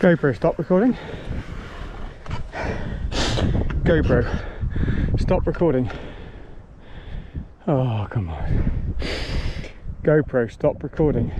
GoPro, stop recording. GoPro, stop recording. Oh, come on. GoPro, stop recording.